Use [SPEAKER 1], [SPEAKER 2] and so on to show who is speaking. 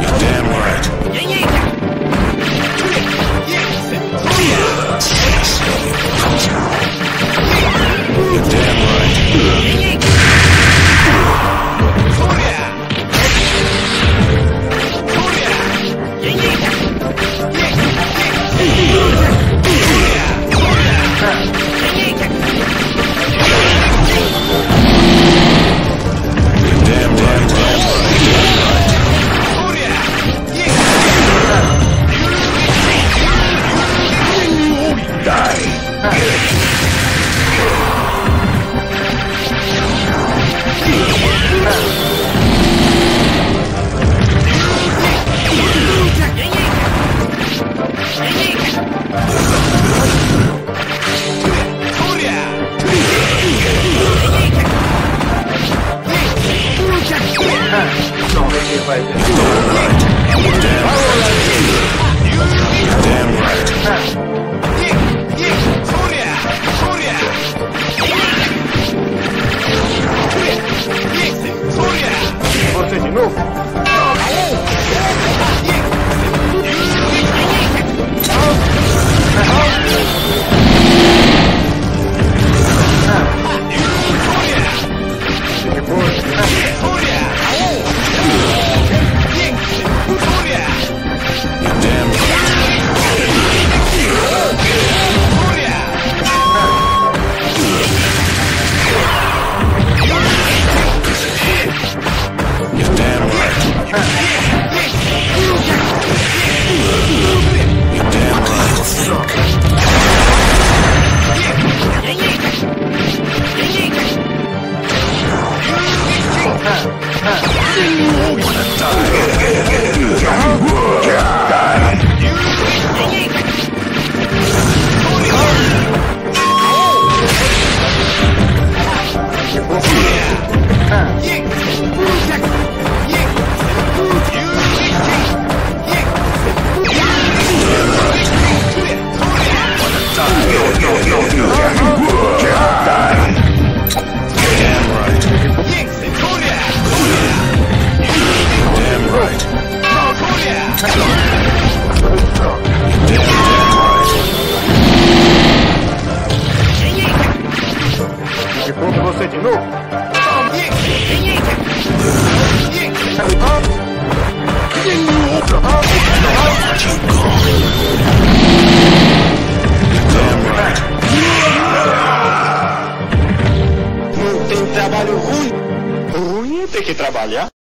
[SPEAKER 1] You're damn
[SPEAKER 2] Yeah. De pouco você de novo.
[SPEAKER 3] Não tem trabalho ruim. Ruim é ter que trabalhar.